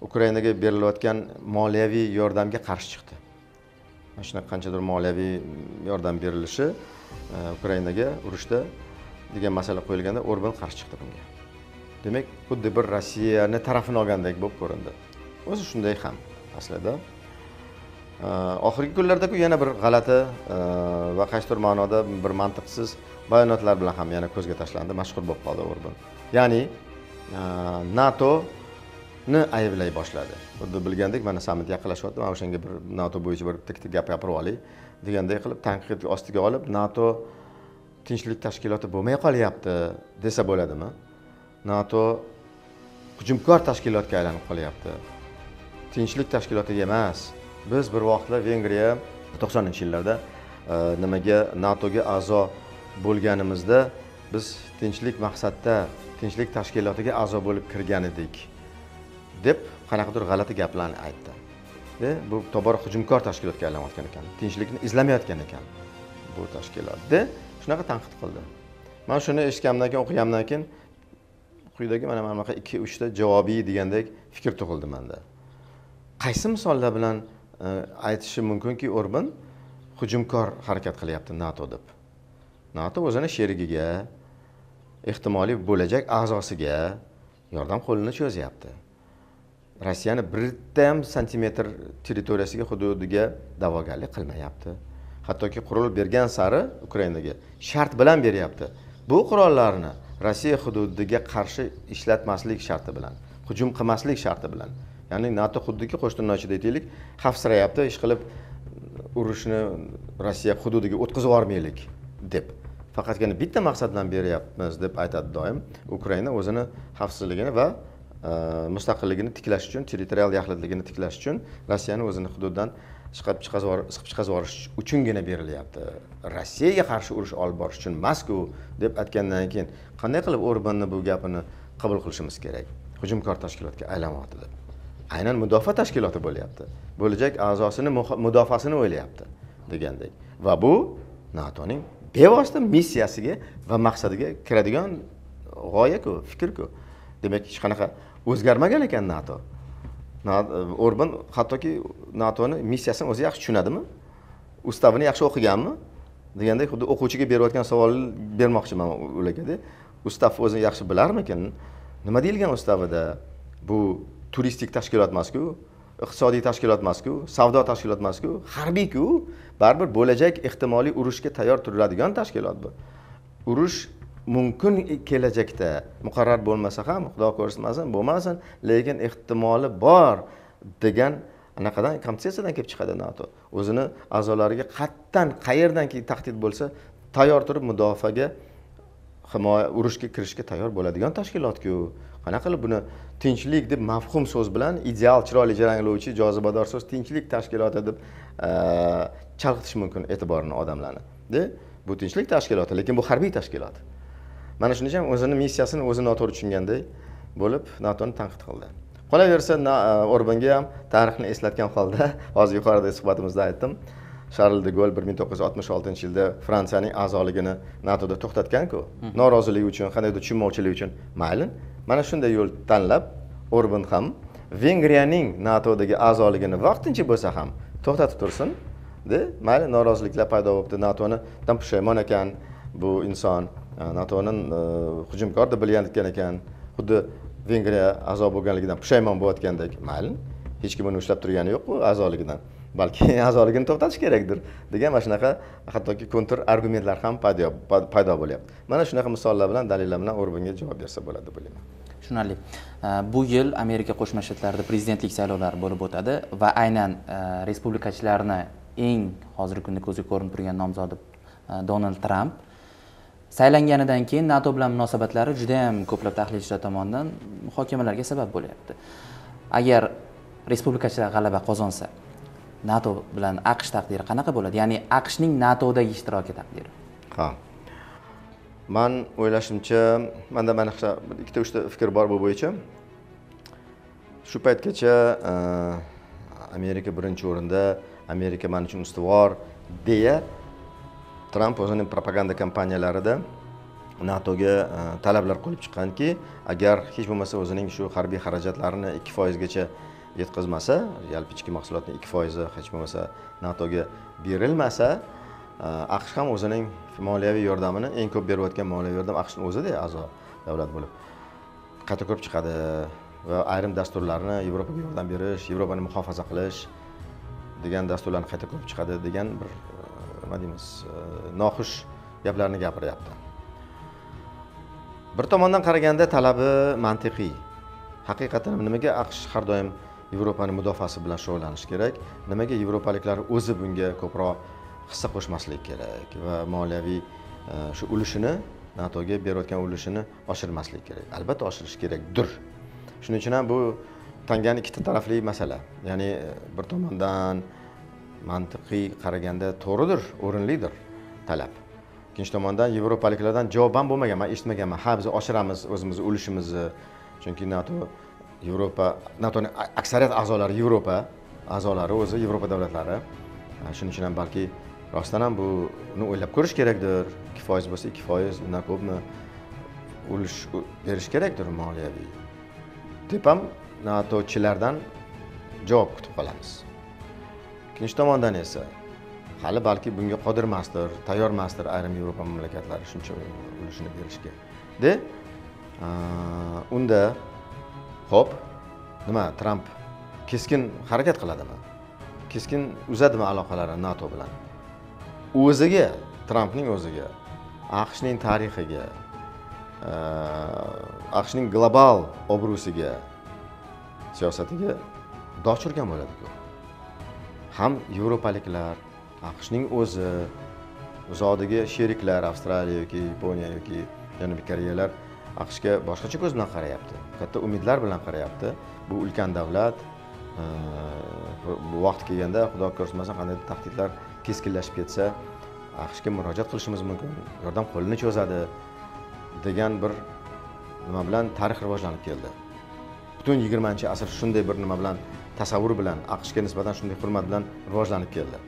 ukrainaga berilayotgan moliyaviy yordamga qarshi chiqdi. Mana shunaqa qanchadir moliyaviy yordam berilishi e, ukrainaga urushda degan masala qo'yilganda orban qarshi chiqdi bunga. Demak xuddi bir rossiyani tarafini olgandek bo'lib ko'rindi. O'zi shunday ham aslida. E, oxirgi kunlardaku yana bir g'alati e, va qaysidir ma'noda bir mantiqsiz bayonotlar bilan ham yana ko'zga tashlandi mashhur bo'lib qoldi orban ya'ni nato ni ayblay boshladi. Xuddi bilgandek mana sammit yaqinlashyapti mana o'shanga bir nato bo'yicha bir bitta gap gapirib olay deganday qilib tanqid ostiga olib nato tinchlik tashkiloti bo'lmay qolyapti desa bo'ladimi? Nato hujumkor tashkilotga aylanib qolyapti. Tinchlik tashkilotiga emas biz bir vaqtlar vengriya to'qsoninchi yillarda e, nimaga natoga a'zo bo'lganimizda biz tinchlik maqsadda tinchlik tashkilotiga a'zo bo'lib kirgan edik. Deb qanaqadir g'alati gaplarni aytdi. Bu tobora hujumkor tashkilotga aylanayotgan ekan tinchlikni izlamayotgan ekan bu tashkilotni shunaqa tanqid qildi. Man shuni eshitganimdan keyin o'qiganimdan keyin quyidagi mana mana bunaqa ikki uchta javobiy degandek fikr tug'ildi manda. Qaysi misollar bilan e, aytishi mumkinki orban hujumkor harakat qilyapti nato deb. Nato o'zini sherigiga ehtimoliy bo'lajak a'zosiga yordam qo'lini cho'zyapti. Rossiyani bitta ham santimetr territoriyasiga hududiga da'vogarlik qilmayapti. Hattoki qurol bergan sari ukrainaga shart bilan beryapti. Bu qurollarni rossiya hududiga qarshi ishlatmaslik sharti bilan hujum qilmaslik sharti bilan ya'ni nato xuddiki qo'shninochida aytaylik xavfsirayapti ish qilib urushni rossiya hududiga o'tkazib yubormaylik deb. Faqatgina bitta maqsad bilan beryapmiz deb aytadi doim ukraina o'zini xavfsizligini va mustaqilligini tiklash uchun territorial yaxlitligini tiklash uchun rossiyani o'zini hududidan chiqib chiqazib chiqazib yuborish uchungina berilyapti rossiyaga qarshi urush olib borish uchun emasku deb aytgandan keyin qanday qilib orbanni bu gapini qabul qilishimiz kerak hujumkor tashkilotga aylanyapti deb aynan mudofaa tashkiloti bo'lyapti bo'lajak a'zosini mudofaasini o'ylayapti degandek va bu natoning bevosita missiyasiga va maqsadiga kiradigan g'oyaku fikrku demak hech qanaqa o'zgarmagan ekan nato. Orban hattoki natoni missiyasini o'zi yaxshi tushunadimi? Ustavini yaxshi o'qiganmi? Degandek xuddi o'quvchiga berayotgan savolni bermoqchiman ulargada. Ustav o'zini yaxshi bilarmikin? Nima deyilgan ustavida? Bu turistik tashkilot emasku iqtisodiy tashkilot emasku savdo tashkilot emasku harbiyku. Baribir bo'lajak ehtimoliy urushga tayyor turiladigan tashkilot bu. Urush mumkin kelajakda. Muqarrar bo'lmasa ham xudo ko'rsatmasin bo'lmasin lekin ehtimoli bor degan anaqadan konsepsiyadan kelib chiqadi nato. O'zini a'zolariga qayerdan qayerdanki tahdid bo'lsa tayyor turib mudofaaga himoya urushga kirishga tayyor bo'ladigan tashkilotku. Qanaqa qilib buni tinchlik deb mavhum so'z bilan ideal chiroyli jaranglovchi jozibador so'z tinchlik tashkiloti deb chalg'itish mumkin e'tiborini odamlarni. Bu tinchlik tashkiloti lekin bu harbiy tashkilot. Mana shuning uchun o'zini missiyasini o'zi noto'g'ri tushunganday bo'lib natoni tanqid qildi. Qolaversa orbanga ham tarixni eslatgan holda *laughs* hozir yuqorida suhbatimizda aytdim sharl de gol bir ming to'qqiz yuz oltmish oltinchi yilda fransiyaning a'zoligini natoda to'xtatganku. Noroziligi uchun qandaydir tushunmovchilik uchun. Mayli mana shunday yo'l tanlab orban ham vengriyaning natodagi a'zoligini vaqtincha bo'lsa ham to'xtatib tursin de mayli noroziliklar paydo bo'libdi natoni pushaymon ekan bu inson natoni э, hujumkor deb bilayotgan ekan xuddi vengriya a'zo bo'lganligidan pushaymon bo'layotgandek. Mayli hech kim uni ushlab turgani yo'qku a'zoligidan. Balki *laughs* a'zoligini to'xtatish kerakdir degan mana shunaqa hattoki kontr argumentlar ham paydo bo'lyapti. Mana shunaqa misollar bilan dalillar bilan orbanga javob bersa bo'ladi deb o'ylayman. Tushunarli. Э, bu yil amerika qo'shma shtatlarida prezidentlik saylovlari bo'lib o'tadi va aynan э, respublikachilarni eng hozirgi kunda ko'zga ko'rinib turgan nomzodi donald tramp saylanganidan keyin nato bilan munosabatlari juda yam ko'plab tahlilchilar tomonidan muhokamalarga sabab bo'lyapti. Agar respublikachilar g'alaba qozonsa nato bilan aqsh taqdiri qanaqa bo'ladi? Ya'ni aqshning natodagi ishtiroki taqdiri. Ha. Man o'ylashimcha manda mana shu ikkita uchta fikr bor bu bo'yicha. Shu paytgacha e, amerika birinchi o'rinda amerika man uchun ustuvor deya tramp o'zining propaganda kampaniyalarida natoga e, talablar qo'yib chiqqanki agar hech bo'lmasa o'zining shu harbiy xarajatlarini ikki foizgacha yetkazmasa yalpi ichki mahsulotni ikki foizi hech bo'lmasa natoga berilmasa e, aqsh ham o'zining moliyaviy yordamini eng ko'p berayotgan moliyaviy yordam aqshni o'zida a'zo davlat bo'lib qayta ko'rib chiqadi va ayrim dasturlarni yevropaga yordam berish yevropani muhofaza qilish degan dasturlarni qayta ko'rib chiqadi degan bir nima deymiz noxush gaplarni gapiryapti. Bir tomondan qaraganda talabi mantiqiy. Haqiqatan nimaga aqsh har doim yevropani mudofaasi bilan shug'ullanishi kerak? Nimaga yevropaliklar o'zi bunga ko'proq hissa qo'shmaslik kerak va moliyaviy e, shu ulushini natoga berayotgan ulushini oshirmaslik kerak? Albatta oshirish kerakdir. Shuning uchun ham bu tangani ikkita tarafli masala. Ya'ni e, bir tomondan mantiqiy qaraganda to'g'ridir o'rinlidir talab. Ikkinchi tomondan yevropaliklardan javob ham bo'lmagan man eshitmaganman. Ha biz oshiramiz o'zimizni ulushimizni chunki nato yevropa natoni aksariyat a'zolari yevropa a'zolari o'zi yevropa davlatlari. Shuning uchun ham balki rostdan ham buni o'ylab ko'rish kerakdir. Ikki foiz bo'lsa ikki foiz undan ko'pmi? Ulush berish kerakdir moliyaviy. Deb ham natochilardan javob kutib qolamiz. Ikkinchi tomondan esa hali balki bunga qodir emasdir tayyor emasdir ayrim yevropa mamlakatlari shuncha ulushini berishga. De unda ho'p nima tramp keskin harakat qiladimi? Keskin uzadimi aloqalarini nato bilan? O'ziga trampning o'ziga aqshning tarixiga aqshning global obro'siga siyosatiga dog' tushirgan bo'ladiku. Ham yevropaliklar aqshning o'zi uzoqdagi sheriklar avstraliya yoki yaponiya yoki janubiy koreyalar aqshga boshqacha ko'z bilan qarayapti. Katta umidlar bilan qarayapti. Bu ulkan davlat e, bu vaqt kelganda xudo ko'rsatmasin qandaydir tahdidlar keskinlashib ketsa aqshga murojaat qilishimiz mumkin yordam qo'lini cho'zadi degan bir nima bilan tarix rivojlanib keldi. Butun yigirmanchi asr shunday bir nima bilan tasavvur bilan aqshga nisbatan shunday hurmat bilan rivojlanib keldi.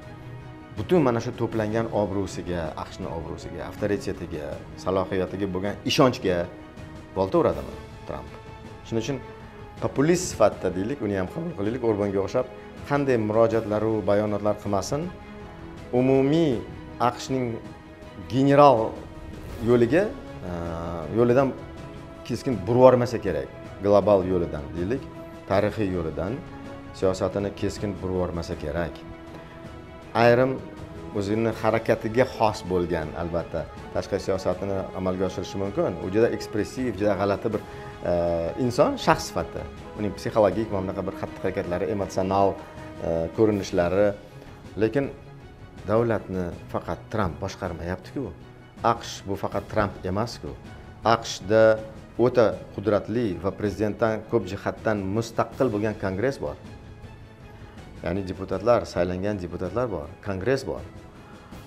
Butun mana shu to'plangan obro'siga aqshni obro'siga avtoritetiga salohiyatiga bo'lgan ishonchga bolta uradimi tramp shuning uchun populist sifatida deylik uni ham qabul qilaylik o'rbanga o'xshab qanday murojaatlaru bayonotlar qilmasin umumiy aqshning general yo'liga e, yo'lidan keskin burvormasa kerak global yo'lidan deylik tarixiy yo'lidan siyosatini keskin burvormasa kerak. Ayrim o'zini harakatiga xos bo'lgan albatta. Tashqi siyosatini amalga oshirishi mumkin. U juda ekspressiv juda g'alati bir eh, inson shaxs sifatida. Uning psixologik mana bunaqa bir xatti harakatlari emotsional eh, ko'rinishlari. Lekin davlatni faqat tramp boshqarmayaptiku. Aqsh bu faqat tramp emasku. Aqshda o'ta qudratli va prezidentdan ko'p jihatdan mustaqil bo'lgan kongress bor. Ya'ni deputatlar saylangan deputatlar bor kongress bor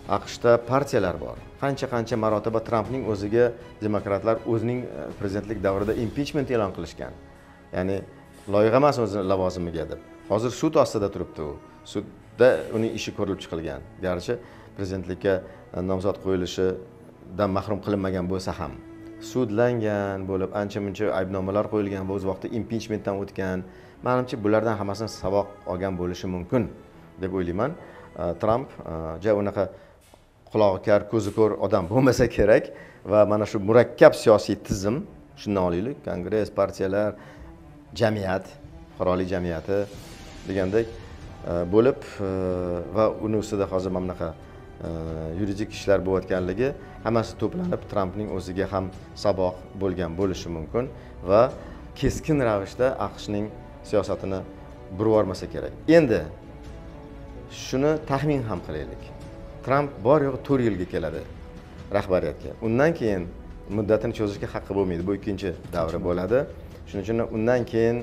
aqshda partiyalar bor. Qancha qancha marotaba trampning o'ziga demokratlar o'zining e, prezidentlik davrida impichment e'lon qilishgan. Ya'ni loyiqa emas o'zi lavozimiga deb. Hozir sud ostida turibdi u. Sudda uning ishi ko'rilib chiqilgan. Garchi prezidentlikka e, nomzod qo'yilishidan mahrum qilinmagan bo'lsa ham sudlangan bo'lib ancha muncha aybnomalar qo'yilgan va o'z vaqtida impichmentdan o'tgan manimcha bulardan hammasini saboq olgan bo'lishi mumkin deb o'ylayman. Tramp ja unaqa qulog'i kar ko'zi ko'r odam bo'lmasa kerak va mana shu murakkab siyosiy tizim shundan olaylik kongress partiyalar jamiyat fuqarolik jamiyati degandek bo'lib va uni ustida hozir mana bunaqa yuridik ishlar bo'layotganligi hammasi to'planib trampning o'ziga ham saboq bo'lgan bo'lishi mumkin va keskin ravishda aqshning siyosatini burib yubormasa kerak. Endi shuni taxmin ham qilaylik. Tramp bor yo'g'i to'rt yilga keladi rahbariyatga. Undan keyin muddatini cho'zishga haqqi bo'lmaydi. Bu ikkinchi davri bo'ladi. Shuning uchun undan keyin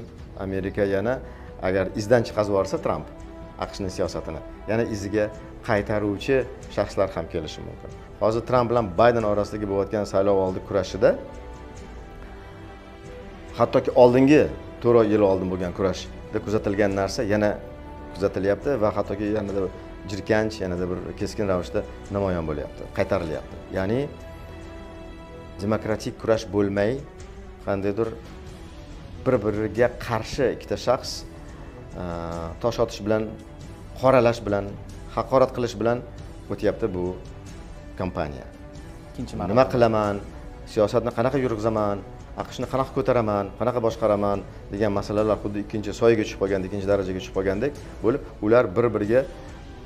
amerika yana agar izdan chiqazib yuborsa tramp aqshni siyosatini yana iziga qaytaruvchi shaxslar ham kelishi mumkin. Hozir tramp bilan bayden orasidagi bo'layotgan saylov oldi kurashida hattoki oldingi to'rt yil oldin bo'lgan kurashda kuzatilgan narsa yana kuzatilyapti va hattoki yanada jirkanch yanada bir keskin ravishda namoyon bo'lyapti qaytarilyapti. Ya'ni demokratik kurash bo'lmay qandaydir bir biriga qarshi ikkita shaxs tosh otish bilan qoralash bilan haqorat qilish bilan o'tyapti bu kompaniya ikkinchi nima qilaman? Siyosatni qanaqa yurg'izaman aqshni qanaqa ko'taraman qanaqa boshqaraman degan masalalar xuddi ikkinchi soyaga tushib qolgandek ikkinchi darajaga tushib qolgandek bo'lib ular bir biriga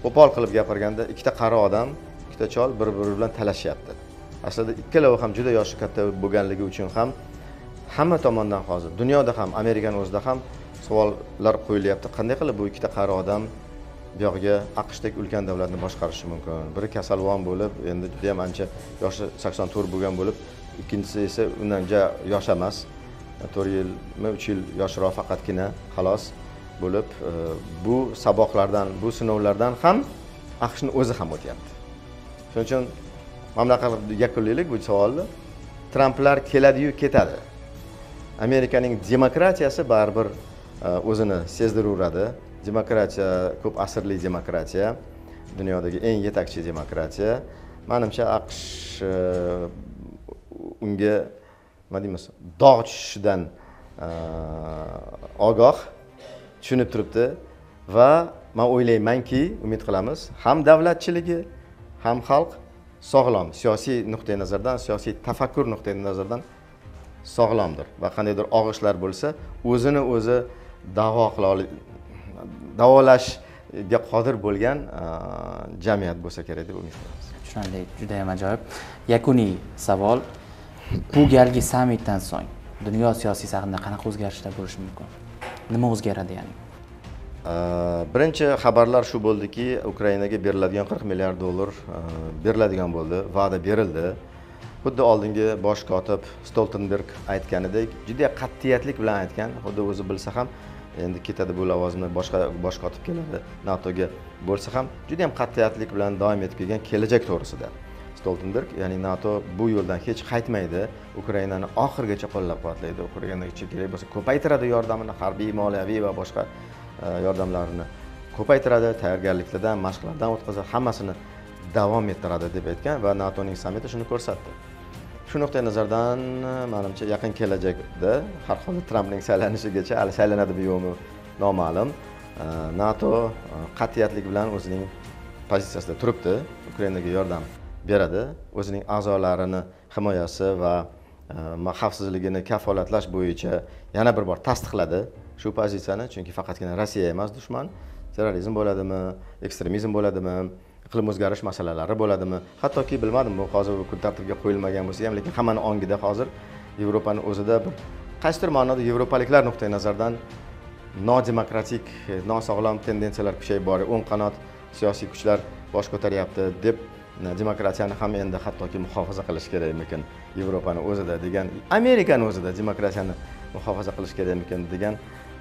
qo'pol qilib gapirganda ikkita qari odam ikkita chol bir biri bilan talashyapti aslida ikkalovi ham juda yoshi katta bo'lganligi uchun ham hamma tomondan hozir dunyoda ham amerikani o'zida ham savollar qo'yilyapti. Qanday qilib bu ikkita qari odam buyog'iga aqshdek ulkan davlatni boshqarishi mumkin? Biri kasalvon bo'lib endi judayam ancha yoshi sakson to'rt bo'lgan bo'lib ikkinchisi esa undan yosh emas. To'rt yilmi uch yil yoshroq faqatgina xolos bo'lib e, bu saboqlardan bu sinovlardan ham aqshni o'zi ham o'tyapti. Shuning uchun mana bunaqa qilib yakunlaylik bu savolni tramplar keladiyu ketadi. Amerikaning demokratiyasi baribir e, o'zini sezdiraveradi demokratiya ko'p asrli demokratiya dunyodagi eng yetakchi demokratiya. Manimcha aqsh e, unga nima deymiz dog' tushishidan e, ogoh tushunib turibdi. Va man o'ylaymanki umid qilamiz ham davlatchiligi ham xalq sog'lom. Siyosiy nuqtai nazardan siyosiy tafakkur nuqtai nazaridan sog'lomdir. Va qandaydir og'ishlar bo'lsa o'zini o'zi davo qila davolashga qodir bo'lgan e, jamiyat bo'lsa kerak deb umid qilamiz. Tushunarli judayam ajoyib. Yakuniy savol. Bu galgi sammitdan so'ng dunyo siyosiy sahnida qanaqa o'zgarishlar bo'lishi mumkin? Nima o'zgaradi ya'ni? Birinchi xabarlar shu bo'ldiki ukrainaga beriladigan qirq milliard dollar e, beriladigan bo'ldi va'da berildi. Xuddi oldingi bosh kotib stoltenberg aytganidek juda qat'iyatlik bilan aytgan xuddi o'zi bilsa ham endi ketadi bu lavozimda boshqa bosh kotib keladi natoga bo'lsa ham juda yam qat'iyatlik bilan davom etib kelgan kelajak to'g'risida. Stoltenberg ya'ni nato bu yo'ldan hech qaytmaydi. Ukrainani oxirigacha qo'llab quvvatlaydi ukrainaga kerak bo'lsa ko'paytiradi yordamini harbiy moliyaviy va boshqa e, yordamlarini ko'paytiradi tayyorgarliklardan mashqlardan o'tkazadi hammasini davom ettiradi deb aytgan va natoning sammiti shuni ko'rsatdi. Shu nuqtai nazardan e, manimcha yaqin kelajakda har holda trampning saylanishigacha hali saylanadimi yo'qmi noma'lum. E, nato qat'iyatlik bilan o'zining pozitsiyasida turibdi. Ukrainaga yordam beradi. O'zining a'zolarini himoyasi va e, xavfsizligini kafolatlash bo'yicha yana bir bor tasdiqladi shu pozitsiyani. Chunki faqatgina rossiya emas dushman. Terrorizm bo'ladimi ekstremizm bo'ladimi iqlim o'zgarish masalalari bo'ladimi? Hattoki bilmadim bu hozir kun tartibga qo'yilmagan bo'lsa ham lekin hammani ongida hozir yevropani o'zida bir qaysidir ma'noda yevropaliklar nuqtai nazaridan nodemokratik e, nosog'lom tendensiyalar kuchayib boryapti o'ng qanot siyosiy kuchlar bosh ko'taryapti deb demokratiyani ham endi hattoki muhofaza qilish kerakmikin? Yevropani o'zida degan amerikani o'zida demokratiyani muhofaza qilish kerakmikin degan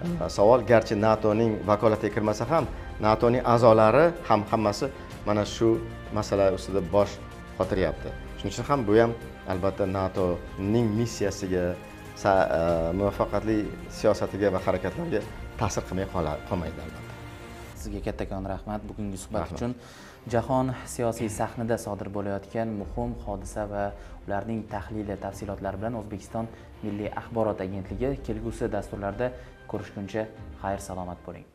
e, savol. Garchi natoning vakolatiga kirmasa ham natoning a'zolari ham hammasi mana shu masala ustida bosh qotiryapti. Shuning uchun ham bu ham albatta natoning missiyasiga e, muvaffaqiyatli siyosatiga va harakatlariga ta'sir qilmay qolmaydi albatta. Sizga kattakon rahmat bugungi suhbat uchun jahon siyosiy sahnida sodir bo'layotgan muhim hodisa va ularning tahlili tafsilotlari bilan o'zbekiston milliy axborot agentligi kelgusi dasturlarda ko'rishguncha xayr salomat bo'ling.